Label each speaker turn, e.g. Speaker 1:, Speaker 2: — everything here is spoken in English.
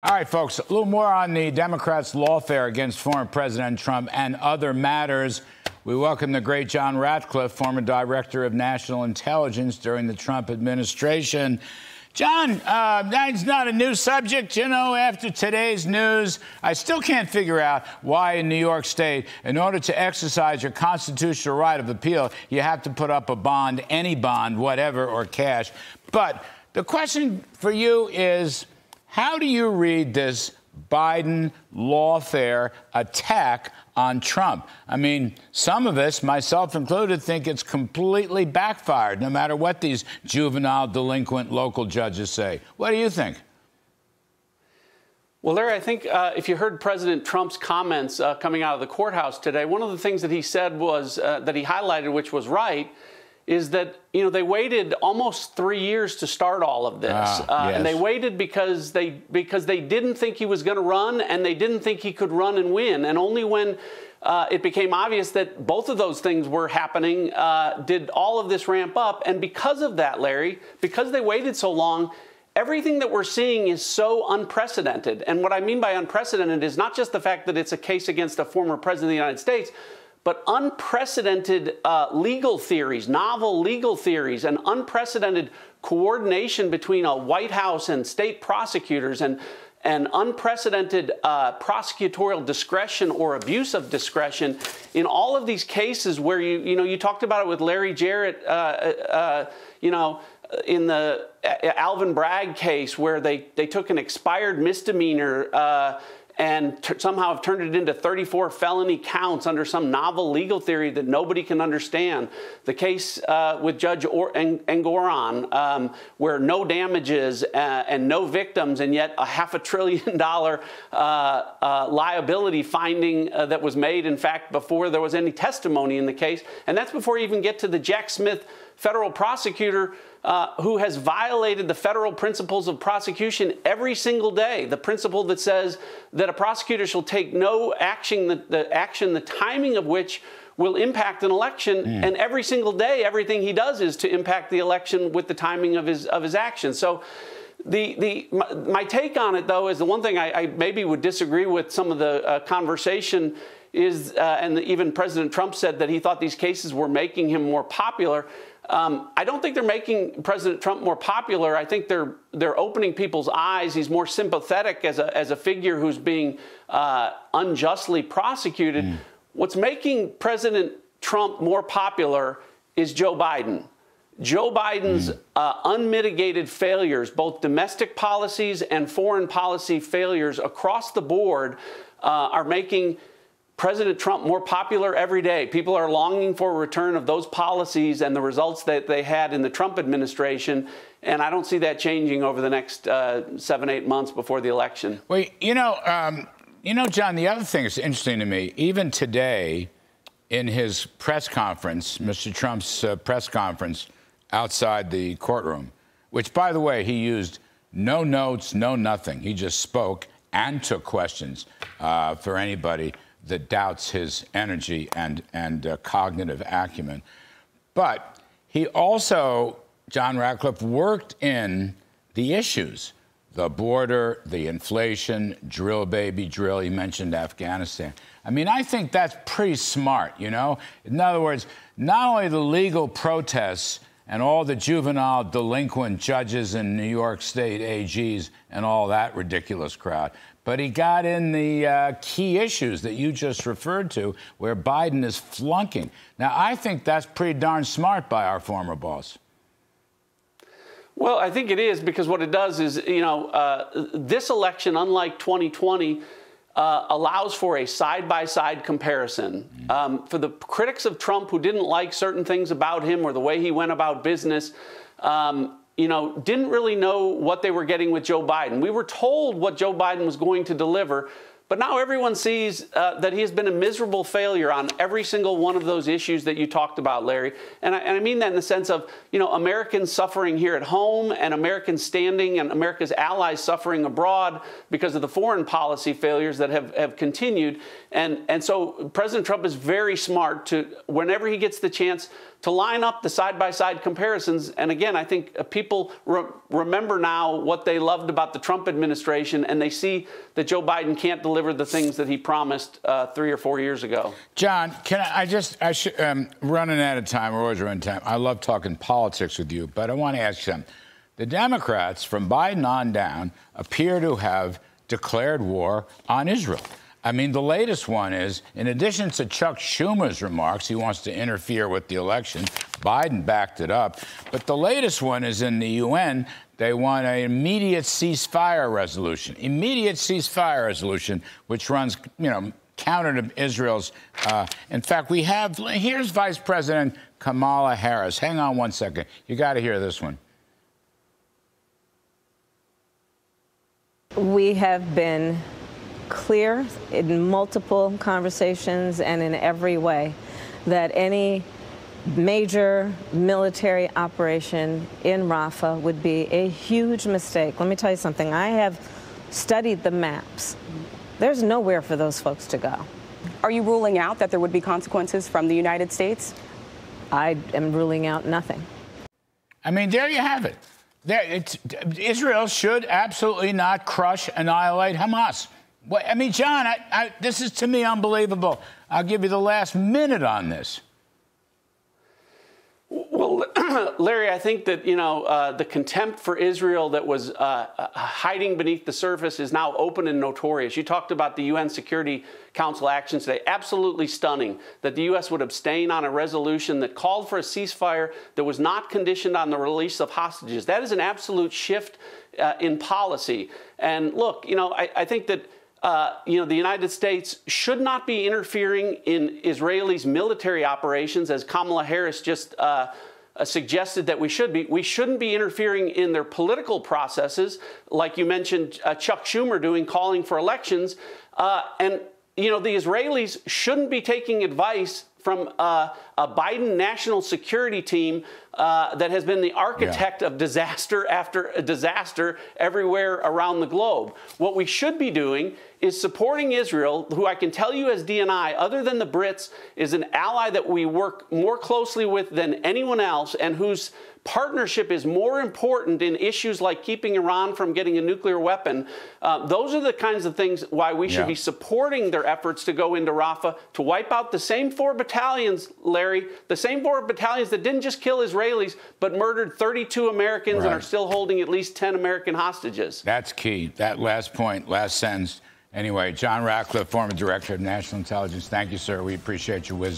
Speaker 1: All right, folks, a little more on the Democrats' lawfare against former President Trump and other matters. We welcome the great John Ratcliffe, former director of national intelligence during the Trump administration. John, uh, that's not a new subject. You know, after today's news, I still can't figure out why in New York State, in order to exercise your constitutional right of appeal, you have to put up a bond, any bond, whatever, or cash. But the question for you is how do you read this Biden lawfare attack on Trump? I mean, some of us, myself included, think it's completely backfired, no matter what these juvenile delinquent local judges say. What do you think?
Speaker 2: Well, Larry, I think uh, if you heard President Trump's comments uh, coming out of the courthouse today, one of the things that he said was uh, that he highlighted, which was right, is that you know they waited almost three years to start all of this, ah, uh, yes. and they waited because they because they didn't think he was going to run, and they didn't think he could run and win, and only when uh, it became obvious that both of those things were happening uh, did all of this ramp up, and because of that, Larry, because they waited so long. Everything that we're seeing is so unprecedented. And what I mean by unprecedented is not just the fact that it's a case against a former president of the United States, but unprecedented uh, legal theories, novel legal theories, and unprecedented coordination between a White House and state prosecutors and and unprecedented uh, prosecutorial discretion or abuse of discretion in all of these cases where you you know you talked about it with Larry Jarrett, uh, uh, you know in the uh, Alvin Bragg case where they they took an expired misdemeanor uh, and t- somehow have turned it into 34 felony counts under some novel legal theory that nobody can understand. The case uh, with Judge or- Engoron, um, where no damages uh, and no victims, and yet a half a trillion dollar uh, uh liability finding uh, that was made, in fact, before there was any testimony in the case. And that's before you even get to the Jack Smith federal prosecutor uh, who has violated the federal principles of prosecution every single day. The principle that says that a prosecutor shall take no action, the, the action, the timing of which will impact an election, mm. and every single day, everything he does is to impact the election with the timing of his of his actions. So. The, the, my, my take on it, though, is the one thing I, I maybe would disagree with some of the uh, conversation is, uh, and even President Trump said that he thought these cases were making him more popular. Um, I don't think they're making President Trump more popular. I think they're they're opening people's eyes. He's more sympathetic as a as a figure who's being uh, unjustly prosecuted. Mm. What's making President Trump more popular is Joe Biden. Joe Biden's mm. uh, unmitigated failures, both domestic policies and foreign policy failures across the board, uh, are making President Trump more popular every day. People are longing for a return of those policies and the results that they had in the Trump administration. And I don't see that changing over the next uh, seven, eight months before the election.
Speaker 1: Well, you know, um, you know, John, the other thing that's interesting to me, even today in his press conference, Mr. Trump's uh, press conference outside the courtroom, which, by the way, he used no notes, no nothing. He just spoke and took questions uh, for anybody that doubts his energy and, and uh, cognitive acumen. But he also, John Ratcliffe, worked in the issues the border, the inflation, drill, baby, drill. He mentioned Afghanistan. I mean, I think that's pretty smart, you know? In other words, not only the legal protests and all the juvenile delinquent judges in New York State, AGs, and all that ridiculous crowd, but he got in the uh, key issues that you just referred to, where Biden is flunking. Now, I think that's pretty darn smart by our former boss.
Speaker 2: Well, I think it is because what it does is, you know, uh, this election, unlike 2020, uh, allows for a side by side comparison. Um, for the critics of Trump who didn't like certain things about him or the way he went about business, um, you know, didn't really know what they were getting with Joe Biden. We were told what Joe Biden was going to deliver, But now everyone sees uh, that he has been a miserable failure on every single one of those issues that you talked about, Larry. And I, and I, mean that in the sense of, you know, Americans suffering here at home and Americans standing and America's allies suffering abroad because of the foreign policy failures that have, have continued. And, and so President Trump is very smart to, whenever he gets the chance, to line up the side by side comparisons. And again, I think uh, people re- remember now what they loved about the Trump administration, and they see that Joe Biden can't deliver the things that he promised uh, three or four years ago.
Speaker 1: John, can I, I just, I should, um, running out of time, we're always running time. I love talking politics with you, but I want to ask you something. The Democrats, from Biden on down, appear to have declared war on Israel. I mean, the latest one is in addition to Chuck Schumer's remarks, he wants to interfere with the election. Biden backed it up. But the latest one is in the UN. They want an immediate ceasefire resolution, immediate ceasefire resolution, which runs, you know, counter to Israel's. Uh, in fact, we have here's Vice President Kamala Harris. Hang on one second. You got to hear this one.
Speaker 3: We have been clear in multiple conversations and in every way that any major military operation in Rafah would be a huge mistake. Let me tell you something. I have studied the maps. There's nowhere for those folks to go.
Speaker 4: Are you ruling out that there would be consequences from the United States?
Speaker 3: I am ruling out nothing.
Speaker 1: I mean, there you have it. There, Israel should absolutely not crush, annihilate Hamas. Well, I mean, John, I, I, this is to me unbelievable. I'll give you the last minute on this.
Speaker 2: Well, Larry, I think that you know uh, the contempt for Israel that was uh, uh, hiding beneath the surface is now open and notorious. You talked about the UN Security Council action today. Absolutely stunning that the U.S. would abstain on a resolution that called for a ceasefire that was not conditioned on the release of hostages. That is an absolute shift uh, in policy. And look, you know, I, I think that uh, you know, the United States should not be interfering in Israelis' military operations, as Kamala Harris just uh, uh, suggested that we should be. We shouldn't be interfering in their political processes, like you mentioned uh, Chuck Schumer doing, calling for elections. Uh, and, you know, the Israelis shouldn't be taking advice from uh, a Biden national security team uh, that has been the architect yeah. of disaster after disaster everywhere around the globe. What we should be doing is supporting Israel, who I can tell you as DNI, other than the Brits, is an ally that we work more closely with than anyone else and whose partnership is more important in issues like keeping Iran from getting a nuclear weapon. Uh, those are the kinds of things why we should yeah. be supporting their efforts to go into Rafah to wipe out the same four battalions, Larry, the same four battalions that didn't just kill Israelis but murdered 32 Americans right. and are still holding at least 10 American hostages.
Speaker 1: That's key. That last point, last sentence. Anyway, John Ratcliffe, former director of national intelligence, thank you, sir. We appreciate your wisdom.